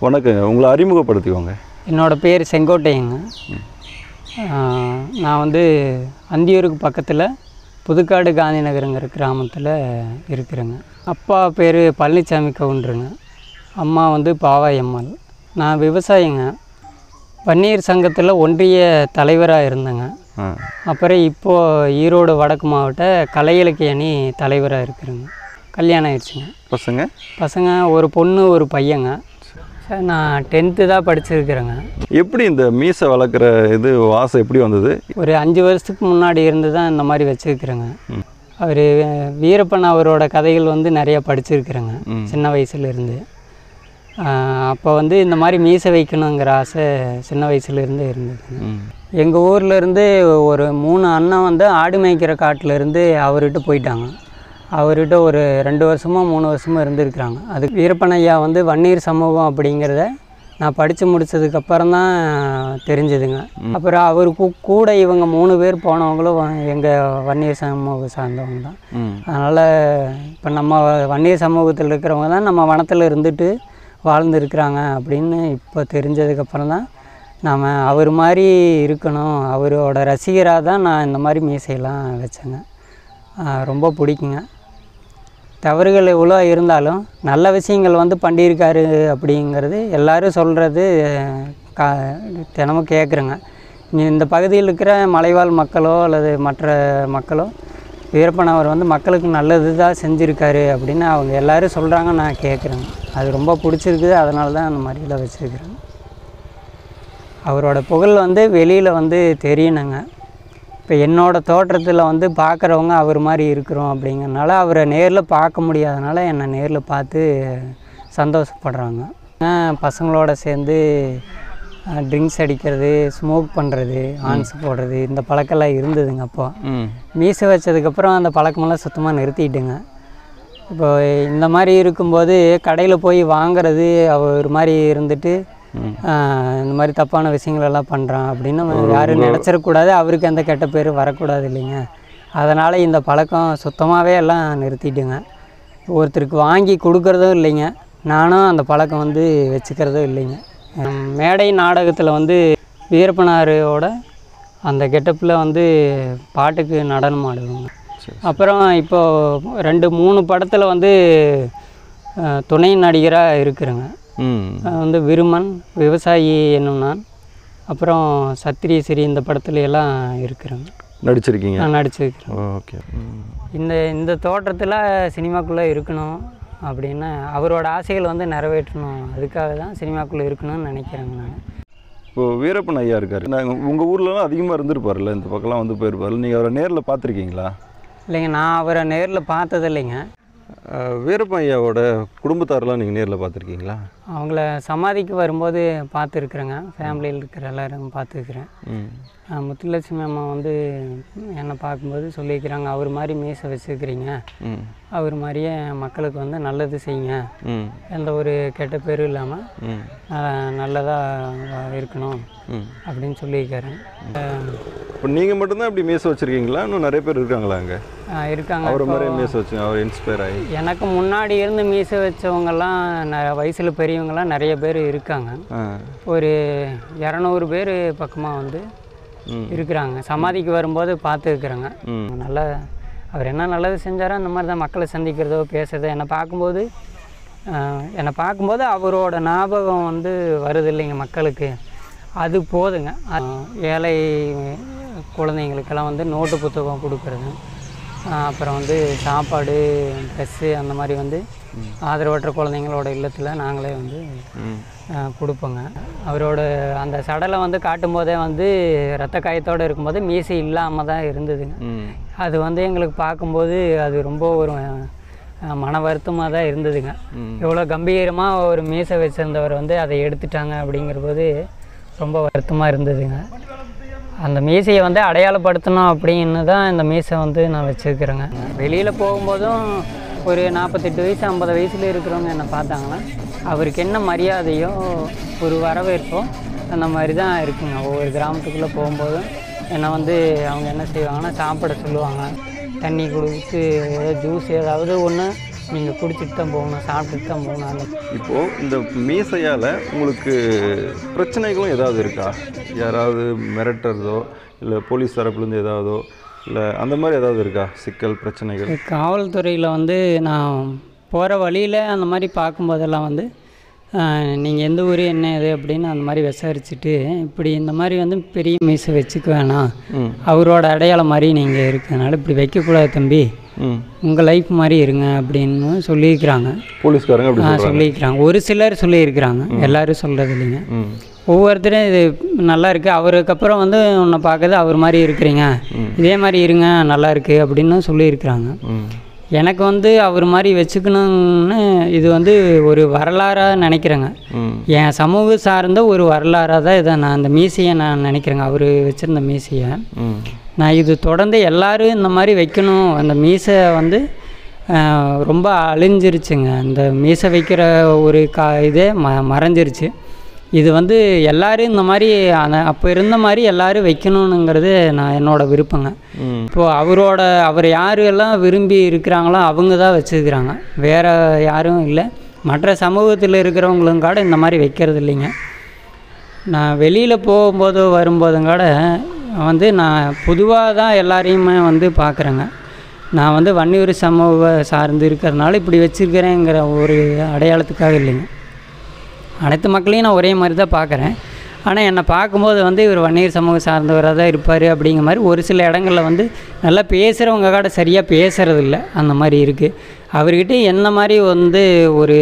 வணக்கங்க. உங்களை அறிமுகப்படுத்திக்கோங்க. என்னோடய பேர் செங்கோட்டையங்க. நான் வந்து அந்தியூருக்கு பக்கத்தில் புதுக்காடு காந்தி நகருங்கிற கிராமத்தில் இருக்கிறேங்க. அப்பா பேர் பழனிசாமி கவுண்டருங்க. அம்மா வந்து பாவாயம்மாள். நான் விவசாயிங்க. பன்னீர் சங்கத்தில் ஒன்றிய தலைவராக இருந்தேங்க. அப்புறம் இப்போது ஈரோடு வடக்கு மாவட்ட கலை இலக்கிய அணி தலைவராக இருக்கிறேங்க. கல்யாணம் ஆயிடுச்சுங்க. பசங்க? பசங்க ஒரு பொண்ணு ஒரு பையங்க. சார் நான் டென்த்து தான் படிச்சிருக்கிறேங்க. எப்படி இந்த மீசை வளர்க்குற இது வாசம் எப்படி வந்தது? ஒரு அஞ்சு வருஷத்துக்கு முன்னாடி இருந்து தான் இந்த மாதிரி வச்சுருக்கிறேங்க. அவர் வீரப்பன் அவரோட கதைகள் வந்து நிறைய படிச்சிருக்கிறேங்க. சின்ன வயசுலேருந்து. அப்போ வந்து இந்த மாதிரி மீசை வைக்கணுங்கிற ஆசை சின்ன வயசுலேருந்தே இருந்ததுங்க. ம். எங்கள் ஊர்ல இருந்து ஒரு மூணு அண்ணன் வந்து ஆடு மேய்க்கிற காட்டுல இருந்து அவர்கிட்ட போயிட்டாங்க. அவர்கிட்ட ஒரு ரெண்டு வருஷமோ மூணு வருஷமோ இருந்திருக்கிறாங்க. அதுக்கு வீரப்பன் ஐயா வந்து வன்னீர் சமூகம் அப்படிங்கிறத நான் படித்து முடிச்சதுக்கப்புறம் தான் தெரிஞ்சுதுங்க. அப்புறம் அவர் கூ- கூட இவங்க மூணு பேர் போனவங்களும் எங்கள் வன்னியர் சமூகம் சார்ந்தவங்க தான். அதனால் இப்போ நம்ம வன்னியர் சமூகத்தில் இருக்கிறவங்க தான் நம்ம வனத்தில் இருந்துட்டு வாழ்ந்துருக்குறாங்க அப்படின்னு இப்போ தெரிஞ்சதுக்கப்புறம் தான் நாம் அவர் மாதிரி இருக்கணும். அவரோட ரசிகராக தான் நான் இந்த மாதிரி மீசையெல்லாம் வச்சேங்க. ரொம்ப பிடிக்குங்க. தவறுகள் எவ்வளோ இருந்தாலும் நல்ல விஷயங்கள் வந்து பண்ணியிருக்காரு அப்படிங்கிறது எல்லோரும் சொல்கிறது கா தினமும் கேட்குறேங்க. இந்த பகுதியில் இருக்கிற மலைவாழ் மக்களோ அல்லது மற்ற மக்களோ வீரப்பனவர் அவர் வந்து மக்களுக்கு நல்லது தான் செஞ்சுருக்காரு அப்படின்னு அவங்க எல்லாரும் சொல்கிறாங்க நான் கேட்குறேங்க. அது ரொம்ப பிடிச்சிருக்குது அதனால தான் அந்த மாதிரியில் வச்சுருக்கிறேன். அவரோட புகழ் வந்து வெளியில் வந்து தெரியணுங்க. இப்போ என்னோட தோற்றத்தில் வந்து பார்க்குறவங்க அவர் மாதிரி இருக்கிறோம் அப்படிங்கிறனால அவரை நேரில் பார்க்க முடியாதனால என்னை நேரில் பார்த்து சந்தோஷப்படுறாங்க. பசங்களோட சேர்ந்து ட்ரிங்க்ஸ் அடிக்கிறது ஸ்மோக் பண்ணுறது ஆன்ஸ் போடுறது இந்த பழக்கம்லாம் இருந்ததுங்க அப்போ. மீசை வச்சதுக்கப்புறம் அந்த பழக்கமெல்லாம் சுத்தமாக நிறுத்திட்டுங்க. இப்போ இந்த மாதிரி இருக்கும்போது கடையில் போய் வாங்குறது அவர் மாதிரி இருந்துட்டு இந்த மாதிரி தப்பான விஷயங்களெல்லாம் பண்ணுறான் அப்படின்னு நம்ம யாரும் நினச்சிடக்கூடாது. அவருக்கு எந்த கெட்ட பேர் வரக்கூடாது இல்லைங்க. அதனால் இந்த பழக்கம் சுத்தமாகவே எல்லாம் நிறுத்திட்டுங்க. ஒருத்தருக்கு வாங்கி கொடுக்குறதும் இல்லைங்க. நானும் அந்த பழக்கம் வந்து வச்சுக்கிறதும் இல்லைங்க. மேடை நாடகத்தில் வந்து வீரப்பனாரோட அந்த கெட்டப்பில் வந்து பாட்டுக்கு நடனம் ஆடுவாங்க. அப்புறம் இப்போ ரெண்டு மூணு படத்தில் வந்து துணை நடிகராக இருக்கிறேங்க. வந்து விருமன் விவசாயி என்னும் நான். அப்புறம் சத்திரியசிறி இந்த படத்துல எல்லாம் இருக்கிறேங்க நடிச்சிருக்கீங்க? நான் நடிச்சிருக்கிறேன். ஓகே. இந்த இந்த தோற்றத்தில் சினிமாக்குள்ளே இருக்கணும் அப்படின்னு அவரோட ஆசைகள் வந்து நிறைவேற்றணும். அதுக்காக தான் சினிமாக்குள்ளே இருக்கணும்னு நினைக்கிறேங்க நான். இப்போ வீரப்பன் ஐயா இருக்காரு. நாங்கள் உங்கள் ஊர்லலாம் அதிகமாக இருந்திருப்பார்ல இந்த பக்கம்லாம் வந்து போயிருப்பார்ல நீங்கள் அவரை நேரில் பார்த்துருக்கீங்களா? இல்லைங்க நான் அவரை நேரில் பார்த்தது இல்லைங்க ஐயாவோட குடும்பத்தாரெலாம் நீங்கள் நேரில் பார்த்துருக்கீங்களா? அவங்கள சமாதிக்கு வரும்போது பார்த்துருக்குறேங்க. ஃபேமிலியில் இருக்கிற எல்லாரும் பார்த்துருக்குறேன். முத்துலட்சுமி அம்மா வந்து என்னை பார்க்கும்போது சொல்லியிருக்கிறாங்க அவர் மாதிரி மீசை வச்சுருக்கிறீங்க அவர் மாதிரியே மக்களுக்கு வந்து நல்லது செய்யுங்க. எந்த ஒரு கெட்ட பேரும் இல்லாமல் நல்லதாக இருக்கணும் அப்படின்னு சொல்லியிருக்காரு இப்போ நீங்கள் மட்டும்தான் இப்படி மீசை வச்சுருக்கீங்களா? இன்னும் நிறைய பேர் இருக்காங்களா அங்கே? இருக்காங்க. அவரை மாதிரி மீசை வச்சு அவர் இன்ஸ்பயர் ஆகி. எனக்கு முன்னாடி இருந்து மீசை வச்சவங்கெல்லாம் ந வயசில் பெரியவங்கெல்லாம் நிறைய பேர் இருக்காங்க. ஒரு இரநூறு பேர் பக்கமாக வந்து இருக்கிறாங்க. சமாதிக்கு வரும்போது பார்த்துருக்குறாங்க. நல்ல அவர் என்ன நல்லது செஞ்சாரோ அந்த மாதிரி தான் மக்களை சந்திக்கிறதோ பேசுறதோ என்னை பார்க்கும்போது என்னை பார்க்கும்போது அவரோட ஞாபகம் வந்து வருது இல்லைங்க மக்களுக்கு. அது போதுங்க. ஏழை குழந்தைங்களுக்கெல்லாம் வந்து நோட்டு புத்தகம் கொடுக்குறது. அப்புறம் வந்து சாப்பாடு ட்ரெஸ்ஸு அந்த மாதிரி வந்து ஆதரவற்ற குழந்தைங்களோட இல்லத்தில் நாங்களே வந்து கொடுப்போங்க. அவரோட அந்த சடலை வந்து காட்டும்போதே வந்து ரத்த காயத்தோடு இருக்கும்போது மீசை இல்லாமல் தான் இருந்ததுங்க. அது வந்து எங்களுக்கு பார்க்கும்போது அது ரொம்ப ஒரு மன வருத்தமாக தான் இருந்ததுங்க. ம். எவ்வளோ கம்பீரமாக ஒரு மீசை வச்சுருந்தவர் வந்து அதை எடுத்துட்டாங்க அப்படிங்கிற போது ரொம்ப வருத்தமாக இருந்ததுங்க. அந்த மீசையை வந்து அடையாளப்படுத்தணும் அப்படின்னு தான் இந்த மீசை வந்து நான் வச்சுருக்கிறேங்க. வெளியில் போகும்போதும் ஒரு நாற்பத்தெட்டு வயசு ஐம்பது வயசில் இருக்கிறவங்க என்னை பார்த்தாங்கன்னா அவருக்கு என்ன மரியாதையோ ஒரு வரவேற்போ அந்த மாதிரி தான் இருக்குங்க. ஒவ்வொரு கிராமத்துக்குள்ளே போகும்போதும் என்னை வந்து அவங்க என்ன செய்வாங்கன்னா சாப்பிட சொல்லுவாங்க. தண்ணி கொடுத்து ஏதோ ஜூஸ் ஏதாவது ஒன்று நீங்கள் குடிச்சிட்டு தான் போகணும் சாப்பிட்டுட்டு தான் போகணும் இப்போது இந்த மீசையால் உங்களுக்கு பிரச்சனைகளும் ஏதாவது இருக்கா? யாராவது மிரட்டுறதோ இல்லை போலீஸ் தரப்புலேருந்து ஏதாவதோ இல்லை அந்த மாதிரி ஏதாவது இருக்கா? சிக்கல் பிரச்சனைகள்? காவல்துறையில் வந்து நான் போகிற வழியில் அந்த மாதிரி பார்க்கும்போதெல்லாம் வந்து நீங்கள் எந்த ஊர் என்ன இது அப்படின்னு அந்த மாதிரி விசாரிச்சுட்டு இப்படி இந்த மாதிரி வந்து பெரிய மீசை வச்சுக்க வேணாம். அவரோட அடையாளம் மாதிரி நீங்கள் இருக்கனால இப்படி வைக்கக்கூடாது தம்பி. உங்கள் லைஃப் மாதிரி இருங்க அப்படின்னு சொல்லியிருக்கிறாங்க. போலீஸ்காரங்க சொல்லியிருக்கிறாங்க. ஒரு சிலர் சொல்லியிருக்கிறாங்க. எல்லாரும் சொல்கிறது இல்லைங்க. ஒவ்வொருத்தரும் இது நல்லா இருக்குது அவருக்கு அப்புறம் வந்து உன்னை பார்க்கறது அவர் மாதிரி இருக்கிறீங்க. இதே மாதிரி இருங்க நல்லா இருக்குது அப்படின்னு சொல்லியிருக்கிறாங்க. எனக்கு வந்து அவர் மாதிரி வச்சுக்கணும்னு இது வந்து ஒரு வரலாறாக நினைக்கிறேங்க. என் சமூக சார்ந்த ஒரு வரலாறாக தான் இதை நான் அந்த மீசையை நான் நினைக்கிறேங்க. அவர் வச்சுருந்த மீசையை. நான் இது தொடர்ந்து எல்லாரும் இந்த மாதிரி வைக்கணும். அந்த மீசை வந்து ரொம்ப அழிஞ்சிருச்சுங்க. அந்த மீசை வைக்கிற ஒரு கா இதே ம மறைஞ்சிருச்சு. இது வந்து எல்லாரும் இந்த மாதிரி அப்போ இருந்த மாதிரி எல்லாரும் வைக்கணுங்கிறது நான் என்னோட விருப்பங்க. ம். இப்போது அவரோட அவர் யார் எல்லாம் விரும்பி இருக்கிறாங்களோ அவங்க தான் வச்சுருக்கிறாங்க. வேறு யாரும் இல்லை. மற்ற சமூகத்தில் இருக்கிறவங்களும் கூட இந்த மாதிரி வைக்கிறது இல்லைங்க. நான் வெளியில் போகும்போது வரும்போதும் கூட வந்து நான் பொதுவாக தான் எல்லாரையுமே வந்து பார்க்குறேங்க நான் வந்து வன்னியூர் சமூக சார்ந்து இருக்கிறதுனால இப்படி வச்சுருக்கிறேங்கிற ஒரு அடையாளத்துக்காக இல்லைங்க. அனைத்து மக்களையும் நான் ஒரே மாதிரி தான் பார்க்குறேன். ஆனால் என்னை பார்க்கும்போது வந்து இவர் வன்னியர் சமூகம் சார்ந்தவராக தான் இருப்பார் அப்படிங்கிற மாதிரி ஒரு சில இடங்களில் வந்து நல்லா பேசுகிறவங்க கூட சரியாக பேசுகிறதில்ல அந்த மாதிரி இருக்குது அவர்கிட்ட என்ன மாதிரி வந்து ஒரு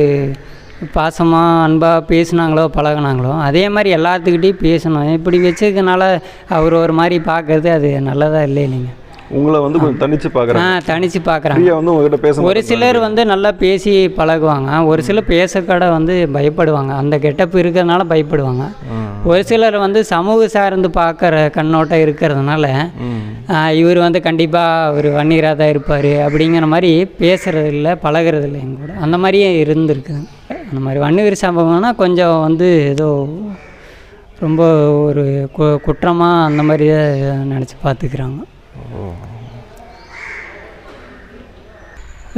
பாசமாக அன்பாக பேசுனாங்களோ பழகுனாங்களோ அதே மாதிரி எல்லாத்துக்கிட்டேயும் பேசணும். இப்படி வச்சதுனால அவர் ஒரு மாதிரி பார்க்குறது அது நல்லதாக இல்லை இல்லைங்க உங்களை வந்து கொஞ்சம் தனிச்சு ஆ பார்க்குறேன் தனிச்சு பார்க்குறாங்க. வந்து உங்ககிட்ட பேச ஒரு சிலர் வந்து நல்லா பேசி பழகுவாங்க. ஒரு சிலர் பேச கூட வந்து பயப்படுவாங்க. அந்த கெட்டப் இருக்கிறதுனால பயப்படுவாங்க. ஒரு சிலர் வந்து சமூக சார்ந்து பார்க்குற கண்ணோட்டம் இருக்கிறதுனால ஆ, இவர் வந்து கண்டிப்பாக ஒரு வன்னியராக தான் இருப்பார் அப்படிங்கிற மாதிரி பேசுறது இல்லை பழகுறது இல்லை எங்க கூட. அந்த மாதிரியே இருந்திருக்குது அந்த மாதிரி வன்னியர் சம்பவம்னா கொஞ்சம் வந்து ஏதோ ரொம்ப ஒரு கு குற்றமாக அந்த மாதிரி நினச்சி பார்த்துக்கிறாங்க.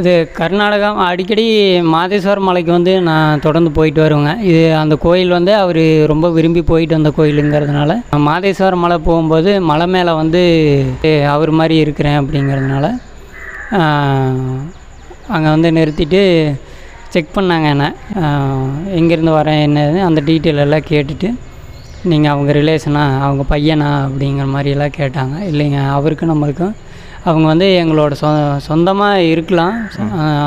இது கர்நாடகா அடிக்கடி மாதேஸ்வரம் மலைக்கு வந்து நான் தொடர்ந்து போயிட்டு வருவேங்க. இது அந்த கோயில் வந்து அவர் ரொம்ப விரும்பி போயிட்டு வந்த கோயிலுங்கிறதுனால மாதேஸ்வரம் மலை போகும்போது மலை மேலே வந்து அவர் மாதிரி இருக்கிறேன் அப்படிங்கிறதுனால அங்கே வந்து நிறுத்திட்டு செக் பண்ணாங்க என்ன. எங்கேருந்து வரேன் என்னது அந்த டீட்டெயில் எல்லாம் கேட்டுட்டு நீங்கள் அவங்க ரிலேஷனா அவங்க பையனா அப்படிங்கிற மாதிரியெல்லாம் கேட்டாங்க. இல்லைங்க அவருக்கும் நம்மளுக்கும். அவங்க வந்து எங்களோட சொ சொந்தமாக இருக்கலாம்.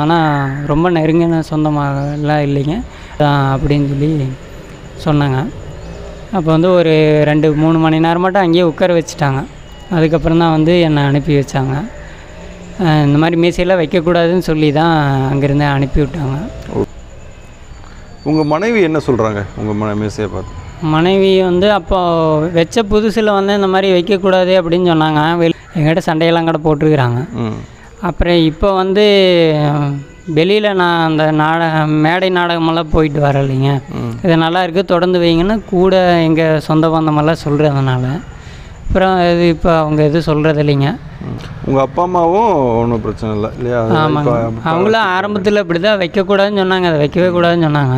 ஆனால் ரொம்ப நெருங்கின சொந்தமாகலாம் இல்லைங்க. அப்படின்னு சொல்லி சொன்னாங்க. அப்போ வந்து ஒரு ரெண்டு மூணு மணி நேரம் மட்டும் அங்கேயே உட்கார வச்சுட்டாங்க. அதுக்கப்புறம் தான் வந்து என்னை அனுப்பி வச்சாங்க. இந்த மாதிரி மீசையெல்லாம் வைக்கக்கூடாதுன்னு சொல்லி தான் அங்கேருந்து அனுப்பி விட்டாங்க. உங்கள் மனைவி என்ன சொல்கிறாங்க உங்கள் ம மீசையை பார்த்து. மனைவி வந்து அப்போ வச்ச புதுசில் வந்து இந்த மாதிரி வைக்கக்கூடாது அப்படின்னு சொன்னாங்க. எங்கிட்ட சண்டையெல்லாம் கூட போட்டிருக்கிறாங்க. அப்புறம் இப்போ வந்து வெளியில் நான் அந்த நாடக மேடை நாடகமெல்லாம் போயிட்டு வரேன் இல்லைங்க ம். இது நல்லா இருக்குது தொடர்ந்து வைங்கன்னு கூட எங்கள் சொந்த பந்தமெல்லாம் சொல்கிறதுனால அப்புறம் இது இப்போ அவங்க எதுவும் சொல்கிறது இல்லைங்க. உங்கள் அப்பா அம்மாவும் ஒன்றும் பிரச்சனை இல்லை இல்லையா? ஆமாங்க. அவங்களும் ஆரம்பத்தில் இப்படி தான் வைக்கக்கூடாதுன்னு சொன்னாங்க. அதை வைக்கவே கூடாதுன்னு சொன்னாங்க.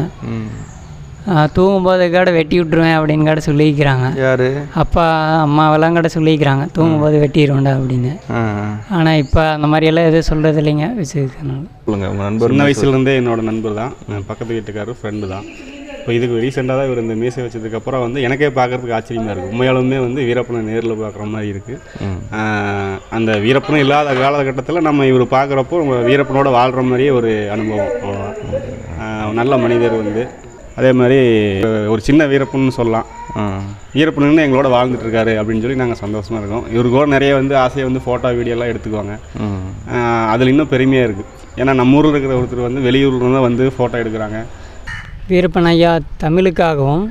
தூங்கும்போது கூட வெட்டி விட்ருவேன் அப்படின்னு கூட சொல்லிக்கிறாங்க யார்? அப்பா அம்மாவெல்லாம் கூட சொல்லிக்கிறாங்க தூங்கும்போது வெட்டிடுவேன்டா அப்படின்னு. ஆனால் இப்போ அந்த மாதிரியெல்லாம் எதுவும் சொல்கிறது இல்லைங்க வச்சுருக்கனால சொல்லுங்கள் உங்கள் நண்பர் சின்ன வயசுலேருந்தே என்னோட நண்பர் தான். பக்கத்து வீட்டுக்காரர் ஃப்ரெண்டு தான். இப்போ இதுக்கு ரீசெண்டாக தான் இவர் இந்த மீசை வச்சதுக்கப்புறம் வந்து எனக்கே பார்க்கறதுக்கு ஆச்சரியமாக இருக்குது உண்மையாலுமே வந்து வீரப்பனை நேரில் பார்க்குற மாதிரி இருக்குது அந்த வீரப்பனும் இல்லாத காலகட்டத்தில் நம்ம இவர் பார்க்குறப்போ வீரப்பனோட வாழ்கிற மாதிரியே ஒரு அனுபவம். நல்ல மனிதர் வந்து. அதே மாதிரி ஒரு சின்ன வீரப்பன்னு சொல்லலாம். ஆ வீரப்பனுன்னு எங்களோட வாழ்ந்துட்டு இருக்காரு அப்படின்னு சொல்லி நாங்கள் சந்தோஷமாக இருக்கோம். இவருக்கு கூட நிறைய வந்து ஆசையை வந்து ஃபோட்டோ வீடியோலாம் எடுத்துக்குவாங்க. அதில் இன்னும் பெருமையாக இருக்குது ஏன்னா நம்ம ஊரில் இருக்கிற ஒருத்தர் வந்து வெளியூர்ல தான் வந்து ஃபோட்டோ எடுக்கிறாங்க. வீரப்பன் ஐயா தமிழுக்காகவும்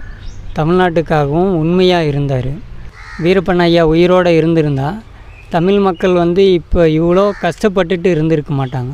தமிழ்நாட்டுக்காகவும் உண்மையாக இருந்தார். வீரப்பன் ஐயா உயிரோடு இருந்திருந்தா தமிழ் மக்கள் வந்து இப்போ இவ்வளோ கஷ்டப்பட்டுட்டு இருந்திருக்க மாட்டாங்க.